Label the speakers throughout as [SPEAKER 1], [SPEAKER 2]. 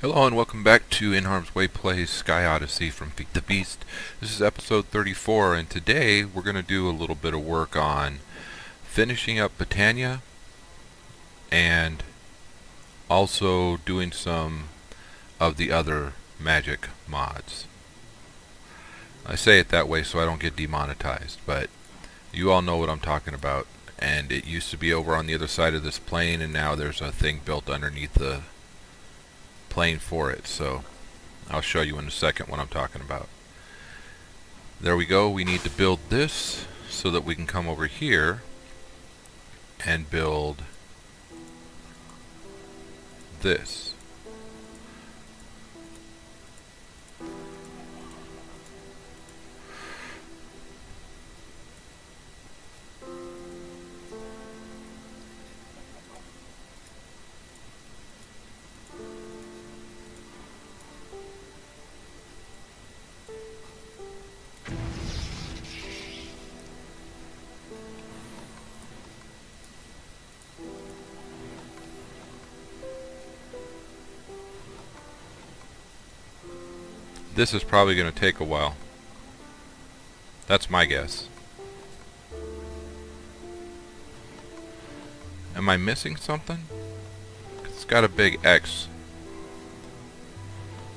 [SPEAKER 1] Hello and welcome back to NHarmzWay Plays Sky Odyssey from Feed the Beast. This is episode 34 and today we're going to do a little bit of work on finishing up Botania and also doing some of the other magic mods. I say it that way so I don't get demonetized, but you all know what I'm talking about. And it used to be over on the other side of this plane and now there's a thing built underneath the for it. So I'll show you in a second what I'm talking about. There we go. We need to build this so that we can come over here and build this. This is probably going to take a while. That's my guess. Am I missing something? It's got a big X.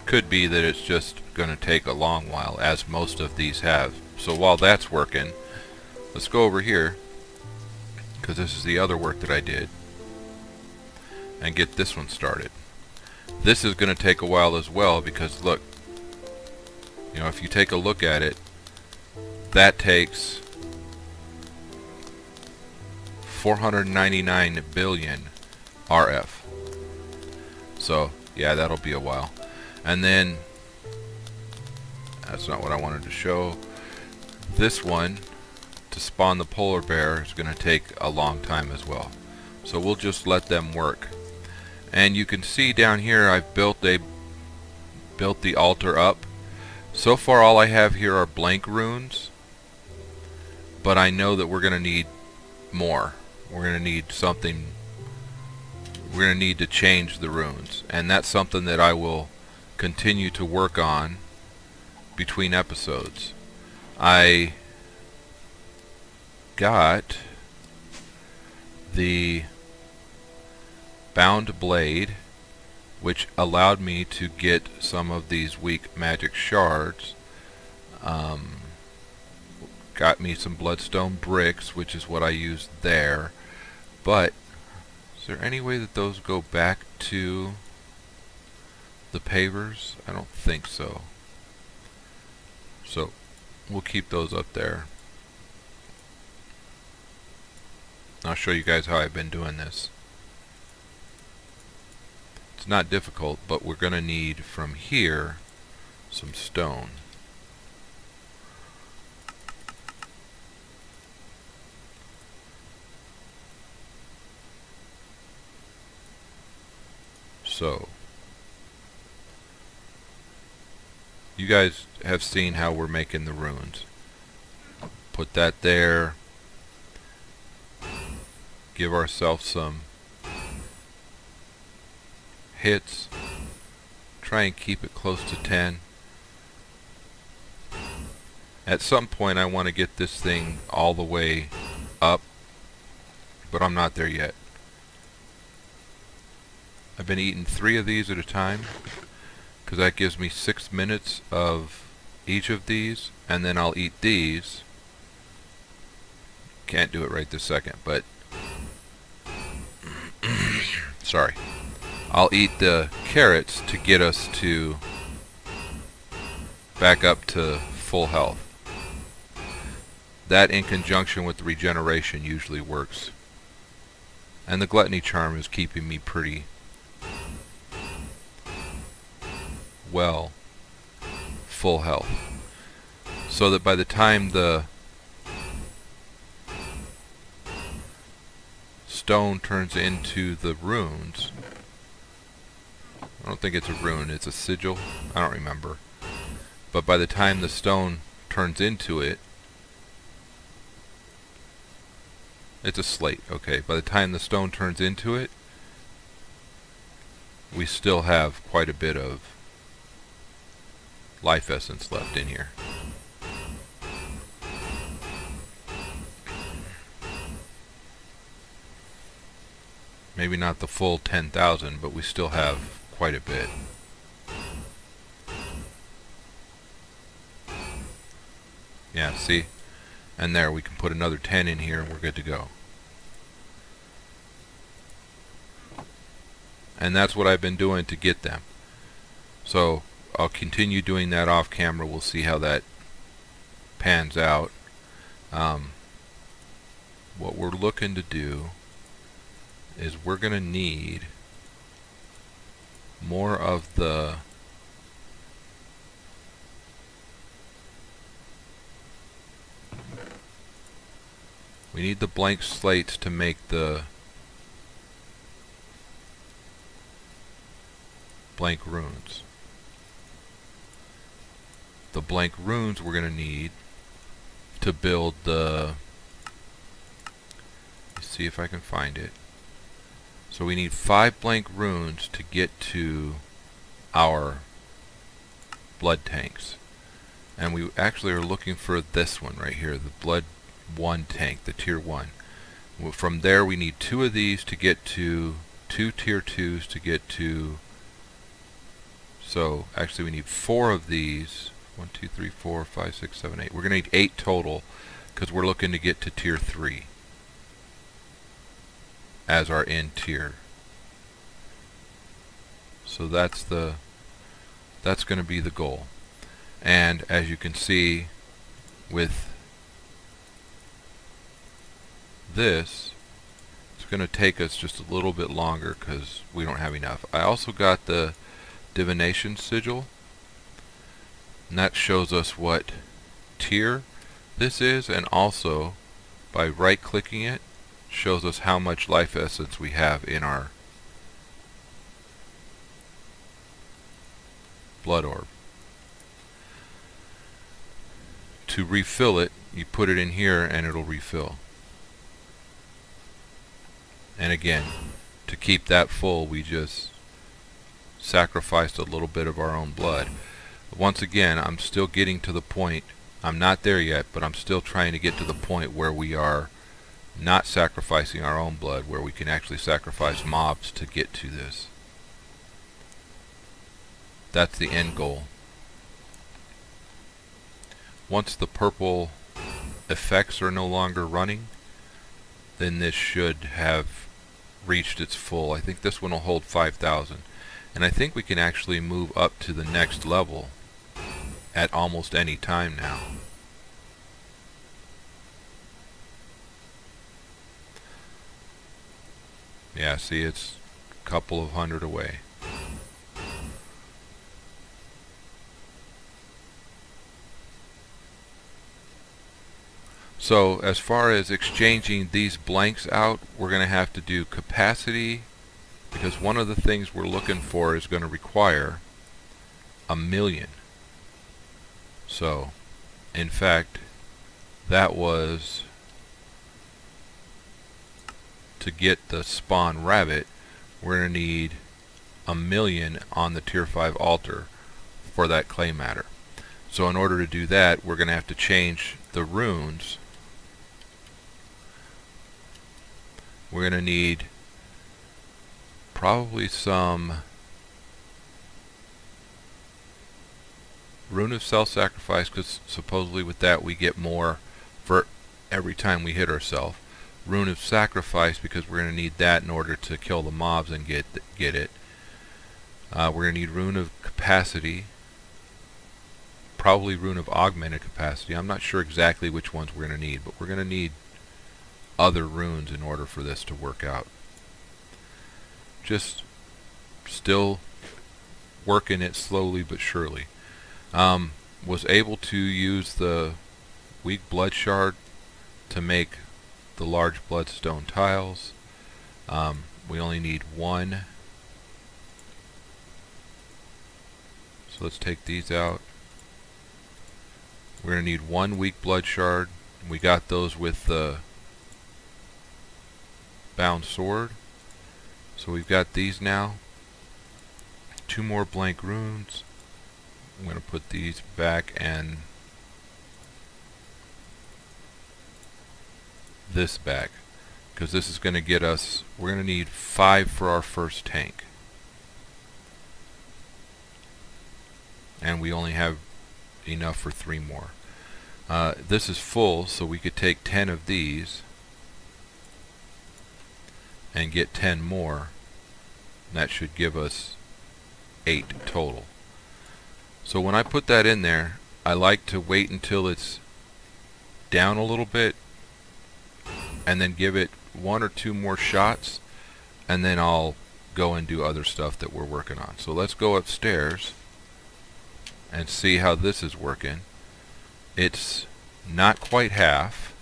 [SPEAKER 1] Could be that it's just going to take a long while, as most of these have. So while that's working, let's go over here, because this is the other work that I did, and get this one started. This is going to take a while as well, because look, you know, if you take a look at it, that takes 499 billion RF. So, yeah, that'll be a while. And then, that's not what I wanted to show. This one, to spawn the polar bear, is going to take a long time as well. So we'll just let them work. And you can see down here I've built a built the altar up so far all I have here are blank runes, but I know that we're going to need more. We're going to need something, we're going to need to change the runes, and that's something that I will continue to work on between episodes. I got the bound blade which allowed me to get some of these weak magic shards. Um, got me some bloodstone bricks, which is what I used there. But, is there any way that those go back to the pavers? I don't think so. So, we'll keep those up there. I'll show you guys how I've been doing this. It's not difficult, but we're going to need from here some stone. So, you guys have seen how we're making the runes. Put that there. Give ourselves some hits. Try and keep it close to 10. At some point I want to get this thing all the way up, but I'm not there yet. I've been eating three of these at a time, because that gives me six minutes of each of these, and then I'll eat these. Can't do it right this second, but... Sorry. I'll eat the carrots to get us to back up to full health. That in conjunction with the regeneration usually works. And the gluttony charm is keeping me pretty well full health. So that by the time the stone turns into the runes, I don't think it's a rune, it's a sigil. I don't remember. But by the time the stone turns into it, it's a slate, okay. By the time the stone turns into it, we still have quite a bit of life essence left in here. Maybe not the full 10,000, but we still have quite a bit. Yeah, see? And there, we can put another 10 in here and we're good to go. And that's what I've been doing to get them. So, I'll continue doing that off camera. We'll see how that pans out. Um, what we're looking to do is we're going to need more of the we need the blank slates to make the blank runes. The blank runes we're going to need to build the see if I can find it so we need five blank runes to get to our blood tanks. And we actually are looking for this one right here, the blood 1 tank, the tier 1. From there we need two of these to get to two tier 2s to get to so actually we need four of these. One, two, three, four, five, six, seven, eight. We're going to need eight total because we're looking to get to tier 3 as our end tier. So that's the that's going to be the goal. And as you can see with this, it's going to take us just a little bit longer because we don't have enough. I also got the divination sigil and that shows us what tier this is and also by right clicking it shows us how much life essence we have in our blood orb. To refill it, you put it in here and it'll refill. And again, to keep that full, we just sacrificed a little bit of our own blood. Once again, I'm still getting to the point, I'm not there yet, but I'm still trying to get to the point where we are not sacrificing our own blood, where we can actually sacrifice mobs to get to this. That's the end goal. Once the purple effects are no longer running, then this should have reached its full. I think this one will hold 5,000. And I think we can actually move up to the next level at almost any time now. Yeah, see, it's a couple of hundred away. So as far as exchanging these blanks out, we're going to have to do capacity because one of the things we're looking for is going to require a million. So, in fact, that was to get the spawn rabbit, we're going to need a million on the tier 5 altar for that clay matter. So in order to do that, we're going to have to change the runes. We're going to need probably some rune of self-sacrifice because supposedly with that we get more for every time we hit ourselves rune of sacrifice because we're going to need that in order to kill the mobs and get get it. Uh, we're going to need rune of capacity, probably rune of augmented capacity. I'm not sure exactly which ones we're going to need, but we're going to need other runes in order for this to work out. Just still working it slowly but surely. Um, was able to use the weak blood shard to make the large bloodstone tiles. Um, we only need one. So let's take these out. We're going to need one weak blood shard. We got those with the bound sword. So we've got these now. two more blank runes. I'm going to put these back and this back because this is going to get us we're going to need five for our first tank. And we only have enough for three more. Uh, this is full so we could take 10 of these and get 10 more. That should give us 8 total. So when I put that in there I like to wait until it's down a little bit and then give it one or two more shots and then I'll go and do other stuff that we're working on. So let's go upstairs and see how this is working. It's not quite half.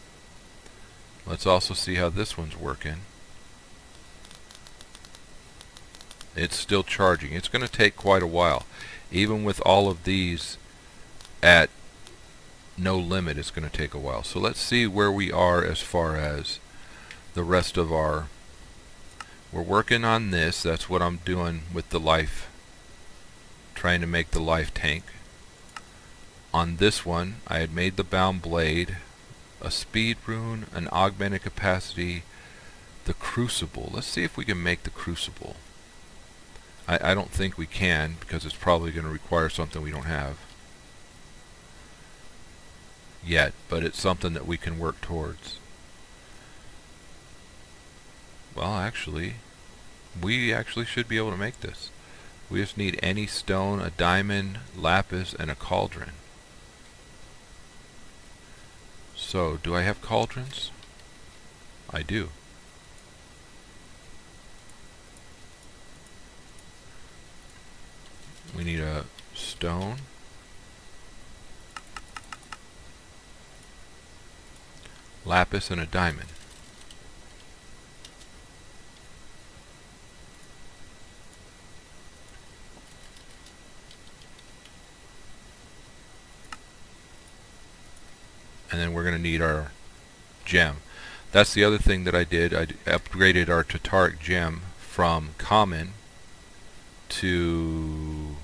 [SPEAKER 1] Let's also see how this one's working. It's still charging. It's going to take quite a while. Even with all of these at no limit, it's going to take a while. So let's see where we are as far as the rest of our we're working on this. That's what I'm doing with the life trying to make the life tank. On this one I had made the bound blade a speed rune an augmented capacity the crucible. Let's see if we can make the crucible. I, I don't think we can because it's probably going to require something we don't have yet but it's something that we can work towards well, actually, we actually should be able to make this. We just need any stone, a diamond, lapis, and a cauldron. So, do I have cauldrons? I do. We need a stone. Lapis and a diamond. and then we're going to need our gem. That's the other thing that I did. I upgraded our Tartaric gem from common to...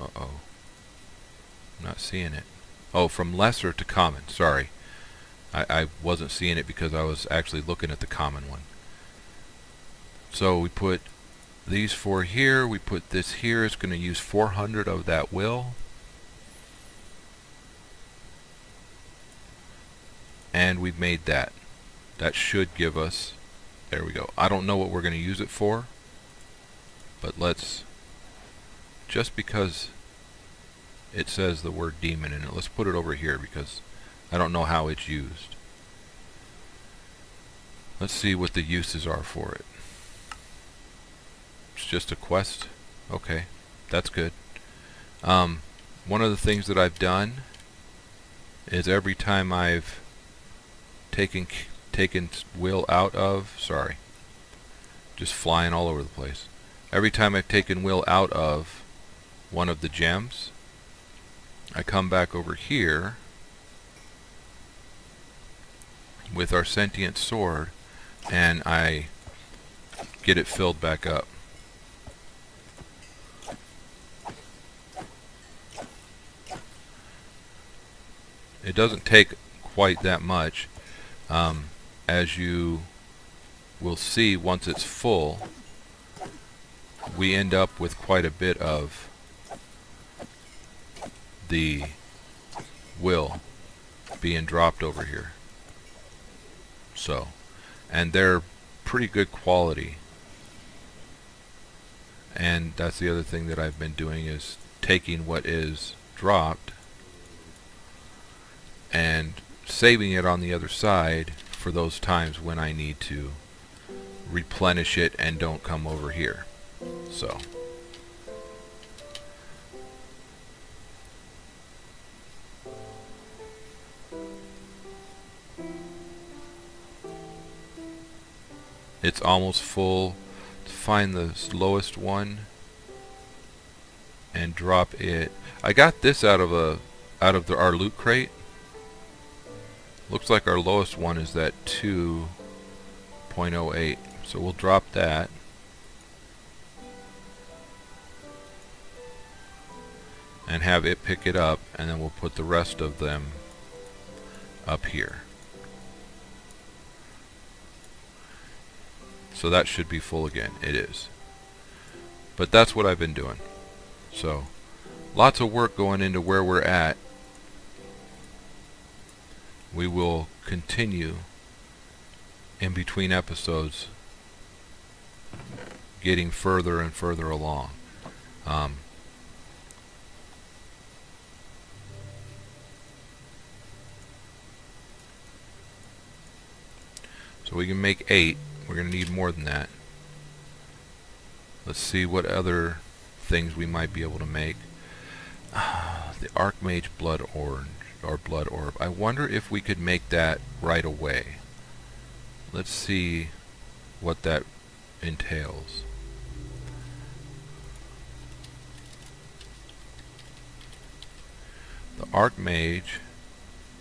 [SPEAKER 1] Uh-oh. I'm not seeing it. Oh, from lesser to common. Sorry. I, I wasn't seeing it because I was actually looking at the common one. So we put these four here. We put this here. It's going to use 400 of that will. and we've made that that should give us there we go I don't know what we're going to use it for but let's just because it says the word demon in it. Let's put it over here because I don't know how it's used. Let's see what the uses are for it. It's just a quest? Okay that's good. Um, one of the things that I've done is every time I've taking taken will out of sorry just flying all over the place. Every time I've taken will out of one of the gems I come back over here with our sentient sword and I get it filled back up. It doesn't take quite that much um, as you will see once it's full we end up with quite a bit of the will being dropped over here so and they're pretty good quality and that's the other thing that I've been doing is taking what is dropped and saving it on the other side for those times when I need to replenish it and don't come over here. So. it's almost full. Find the lowest one and drop it. I got this out of a out of the, our loot crate. Looks like our lowest one is that 2.08 so we'll drop that. And have it pick it up and then we'll put the rest of them up here. So that should be full again. It is. But that's what I've been doing. So lots of work going into where we're at. We will continue in between episodes getting further and further along. Um, so we can make eight. We're going to need more than that. Let's see what other things we might be able to make. the Archmage Blood Orange or Blood Orb. I wonder if we could make that right away. Let's see what that entails. The Archmage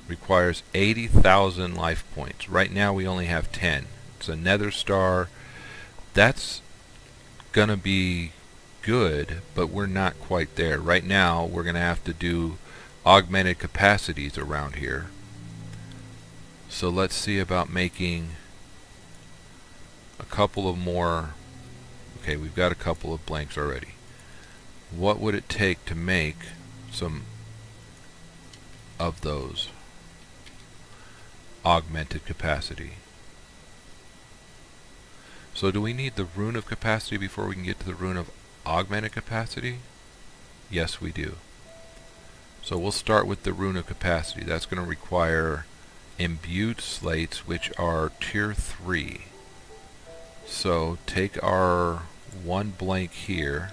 [SPEAKER 1] requires 80,000 life points. Right now we only have 10. It's a Nether Star. That's gonna be good, but we're not quite there. Right now, we're going to have to do augmented capacities around here. So let's see about making a couple of more. Okay, we've got a couple of blanks already. What would it take to make some of those augmented capacity? So do we need the rune of capacity before we can get to the rune of augmented capacity? Yes, we do. So we'll start with the rune of capacity. That's going to require imbued slates, which are tier 3. So take our one blank here,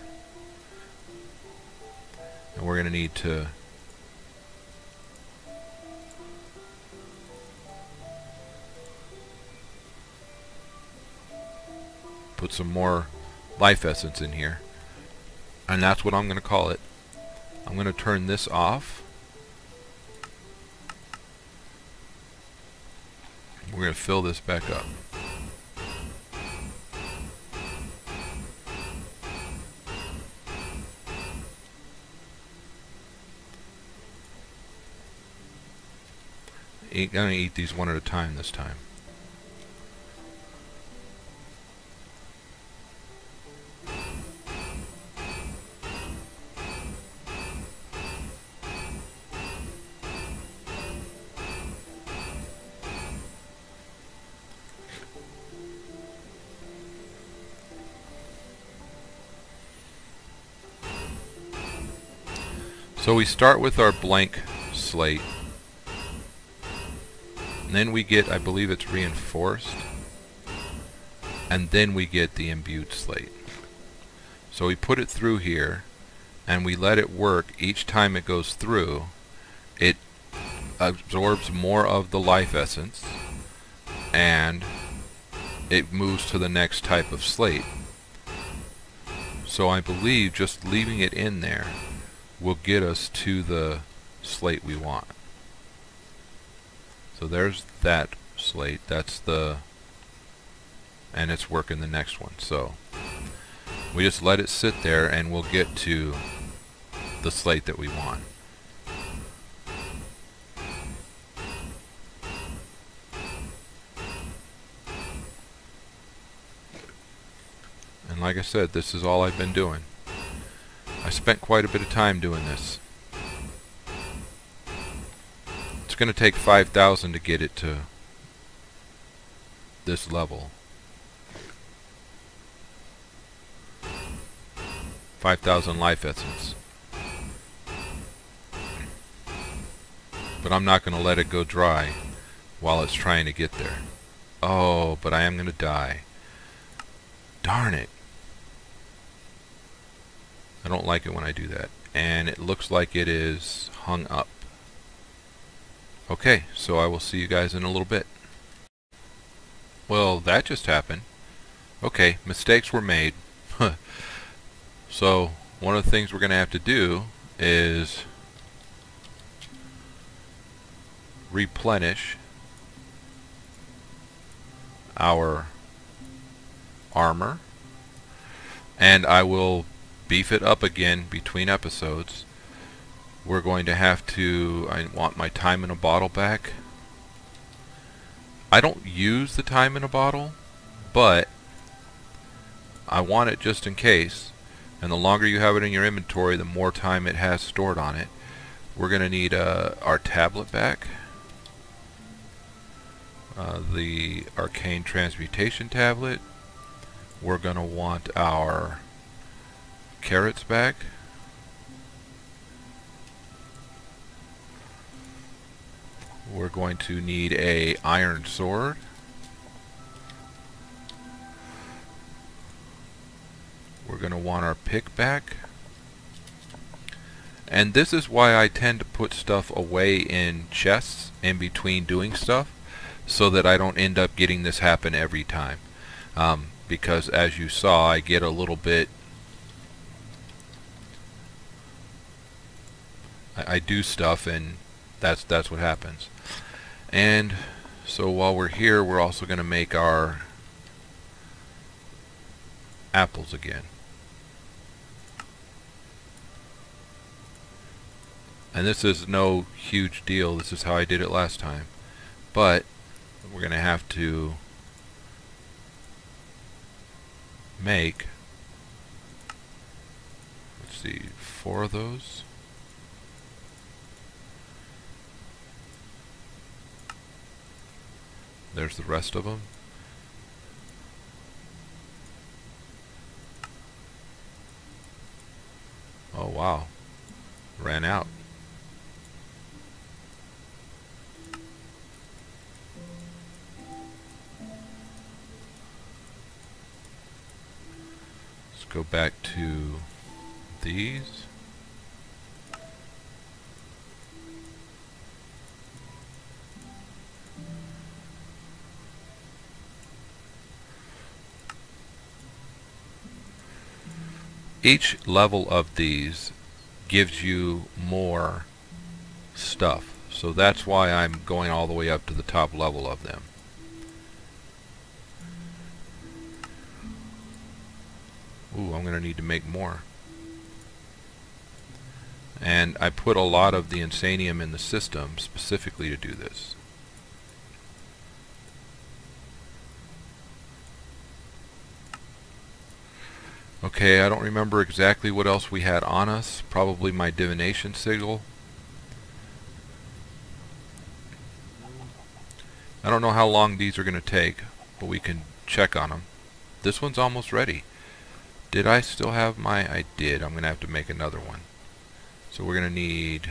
[SPEAKER 1] and we're going to need to put some more life essence in here and that's what I'm going to call it. I'm going to turn this off. We're going to fill this back up. I'm going to eat these one at a time this time. So we start with our blank slate. And then we get, I believe it's reinforced. And then we get the imbued slate. So we put it through here and we let it work each time it goes through. It absorbs more of the life essence and it moves to the next type of slate. So I believe just leaving it in there will get us to the slate we want. So there's that slate. That's the... And it's working the next one. So we just let it sit there and we'll get to the slate that we want. And like I said, this is all I've been doing. I spent quite a bit of time doing this. It's going to take 5,000 to get it to this level. 5,000 life essence. But I'm not going to let it go dry while it's trying to get there. Oh, but I am going to die. Darn it. Don't like it when I do that. And it looks like it is hung up. Okay, so I will see you guys in a little bit. Well, that just happened. Okay, mistakes were made. so, one of the things we're going to have to do is replenish our armor and I will beef it up again between episodes. We're going to have to I want my time in a bottle back. I don't use the time in a bottle but I want it just in case. And the longer you have it in your inventory the more time it has stored on it. We're gonna need uh, our tablet back. Uh, the arcane transmutation tablet. We're gonna want our carrots back? We're going to need a iron sword. We're going to want our pick back. And this is why I tend to put stuff away in chests in between doing stuff so that I don't end up getting this happen every time. Um, because as you saw I get a little bit I, I do stuff and that's that's what happens. And so while we're here we're also going to make our apples again. And this is no huge deal. This is how I did it last time. But we're going to have to make let's see four of those There's the rest of them. Oh wow. Ran out. Let's go back to these. Each level of these gives you more stuff. So that's why I'm going all the way up to the top level of them. Ooh, I'm going to need to make more. And I put a lot of the Insanium in the system specifically to do this. Okay, I don't remember exactly what else we had on us. Probably my divination sigil. I don't know how long these are going to take, but we can check on them. This one's almost ready. Did I still have my... I did. I'm going to have to make another one. So we're going to need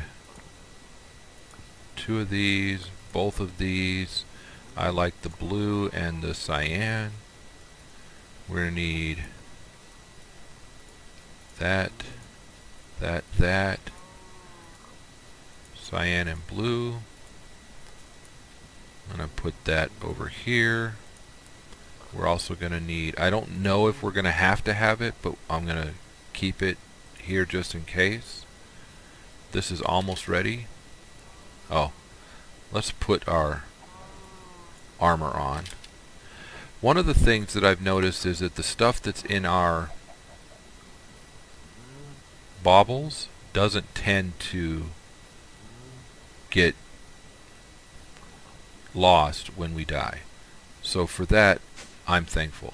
[SPEAKER 1] two of these, both of these. I like the blue and the cyan. We're going to need that, that, that, cyan and blue. I'm going to put that over here. We're also going to need, I don't know if we're going to have to have it, but I'm going to keep it here just in case. This is almost ready. Oh, let's put our armor on. One of the things that I've noticed is that the stuff that's in our baubles doesn't tend to get lost when we die. So for that, I'm thankful.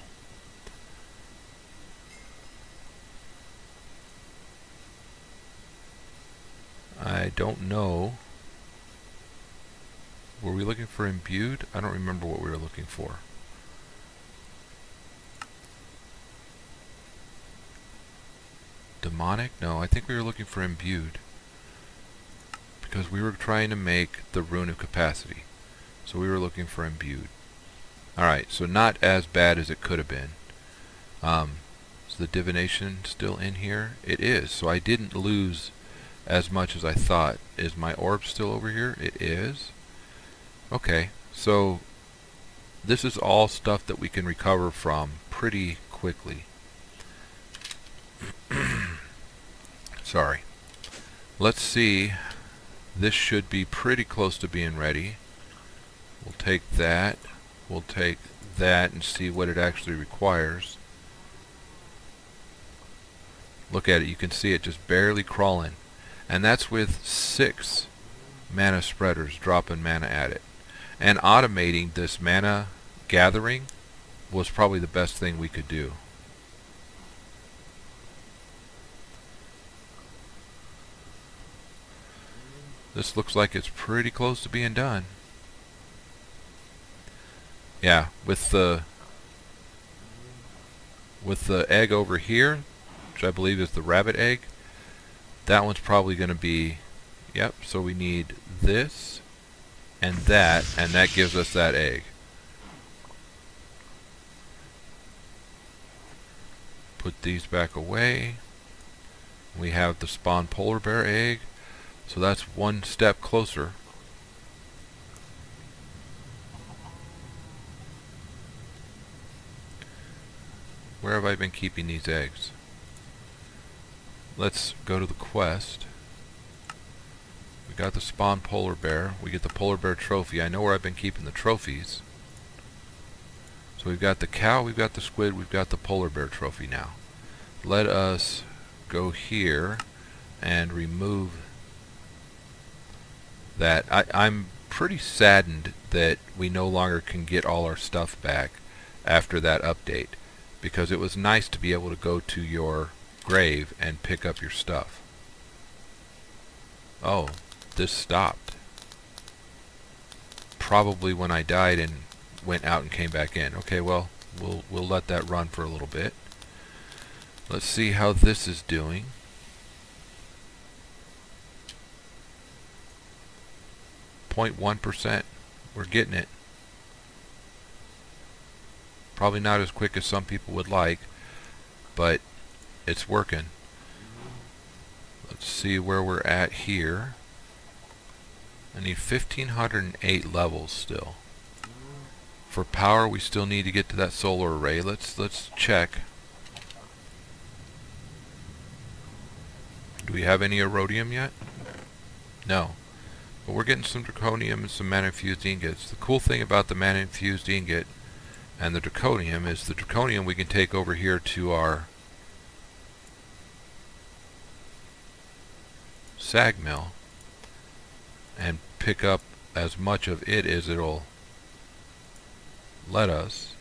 [SPEAKER 1] I don't know. Were we looking for imbued? I don't remember what we were looking for. Demonic? No, I think we were looking for imbued. Because we were trying to make the rune of capacity. So we were looking for imbued. Alright, so not as bad as it could have been. Um, is the divination still in here? It is, so I didn't lose as much as I thought. Is my orb still over here? It is. Okay, so this is all stuff that we can recover from pretty quickly. Sorry. Let's see. This should be pretty close to being ready. We'll take that. We'll take that and see what it actually requires. Look at it. You can see it just barely crawling. And that's with six mana spreaders dropping mana at it. And automating this mana gathering was probably the best thing we could do. This looks like it's pretty close to being done. Yeah, with the with the egg over here, which I believe is the rabbit egg, that one's probably going to be, yep, so we need this and that, and that gives us that egg. Put these back away. We have the spawn polar bear egg, so that's one step closer. Where have I been keeping these eggs? Let's go to the quest. We got the spawn polar bear. We get the polar bear trophy. I know where I've been keeping the trophies. So we've got the cow, we've got the squid, we've got the polar bear trophy now. Let us go here and remove that. I, I'm pretty saddened that we no longer can get all our stuff back after that update because it was nice to be able to go to your grave and pick up your stuff. Oh, this stopped. Probably when I died and went out and came back in. Okay, well, we'll we'll let that run for a little bit. Let's see how this is doing. Point one percent. We're getting it. Probably not as quick as some people would like, but it's working. Let's see where we're at here. I need 1508 levels still. For power, we still need to get to that solar array. Let's let's check. Do we have any erodium yet? No. But we're getting some draconium and some mana-infused ingots. The cool thing about the mana-infused ingot and the draconium is the draconium we can take over here to our sag mill and pick up as much of it as it'll let us.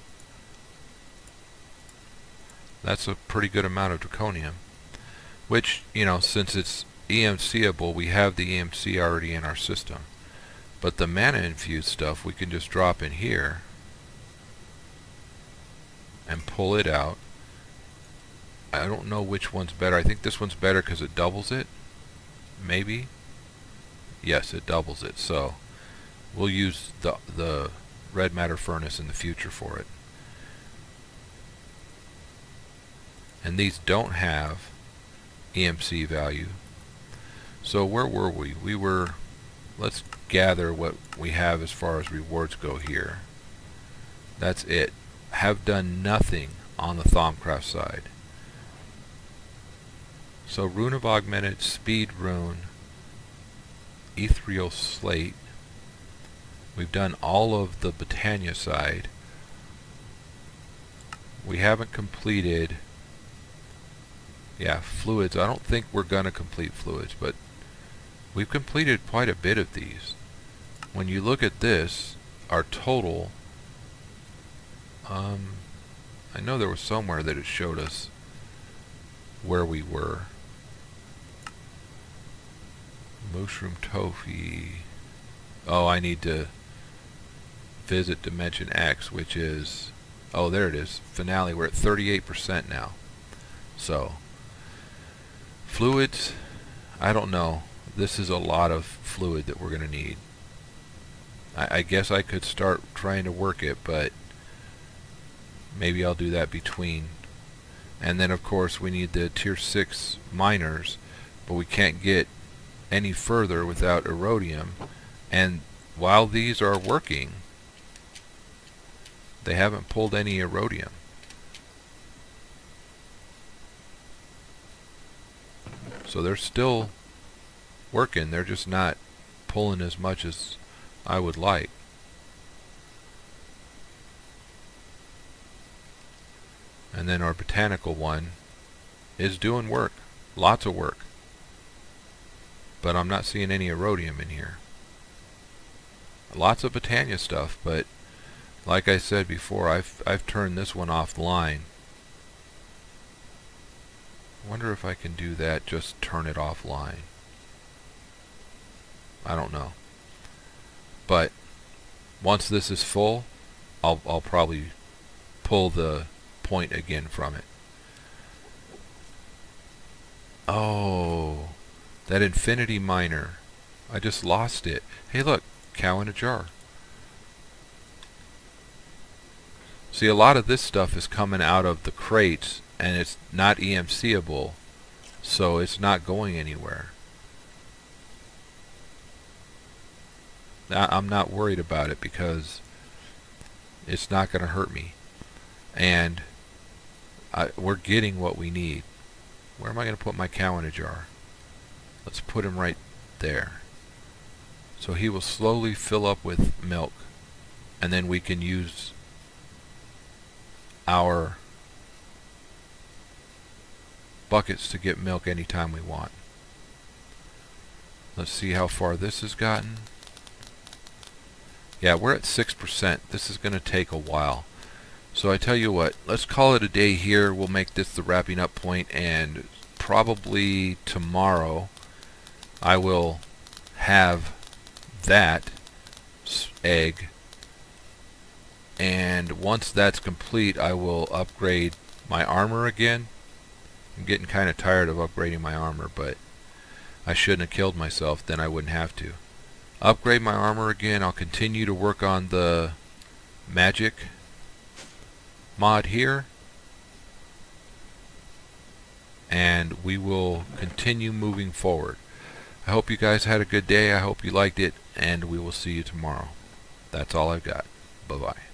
[SPEAKER 1] That's a pretty good amount of draconium. Which, you know, since it's EMCable, uh, we have the EMC already in our system. But the mana infused stuff we can just drop in here and pull it out. I don't know which one's better. I think this one's better because it doubles it. Maybe. Yes, it doubles it. So we'll use the the red matter furnace in the future for it. And these don't have EMC value. So where were we? We were, let's gather what we have as far as rewards go here. That's it have done nothing on the Thaumcraft side. So Rune of Augmented, Speed Rune, Ethereal Slate. We've done all of the Botania side. We haven't completed, yeah, fluids. I don't think we're going to complete fluids, but we've completed quite a bit of these. When you look at this, our total um, I know there was somewhere that it showed us where we were. Mushroom Toffee. Oh, I need to visit Dimension X, which is... Oh, there it is. Finale. We're at 38% now. So, fluids, I don't know. This is a lot of fluid that we're going to need. I, I guess I could start trying to work it, but maybe I'll do that between. And then of course we need the tier 6 miners but we can't get any further without erodium. And while these are working they haven't pulled any erodium. So they're still working they're just not pulling as much as I would like And then our botanical one is doing work. Lots of work. but I'm not seeing any Erodium in here. Lots of Botania stuff, but like I said before, I've, I've turned this one offline. wonder if I can do that, just turn it offline. I don't know. But once this is full, I'll, I'll probably pull the point again from it. Oh, that infinity miner. I just lost it. Hey look, cow in a jar. See, a lot of this stuff is coming out of the crates, and it's not EMCable, so it's not going anywhere. I'm not worried about it because it's not going to hurt me. And I, we're getting what we need. Where am I going to put my cow in a jar? Let's put him right there. So he will slowly fill up with milk. And then we can use our buckets to get milk anytime we want. Let's see how far this has gotten. Yeah, we're at 6%. This is going to take a while. So I tell you what, let's call it a day here. We'll make this the wrapping up point and probably tomorrow I will have that egg and once that's complete I will upgrade my armor again. I'm getting kind of tired of upgrading my armor but I shouldn't have killed myself then I wouldn't have to upgrade my armor again. I'll continue to work on the magic mod here. And we will continue moving forward. I hope you guys had a good day. I hope you liked it. And we will see you tomorrow. That's all I've got. Bye-bye.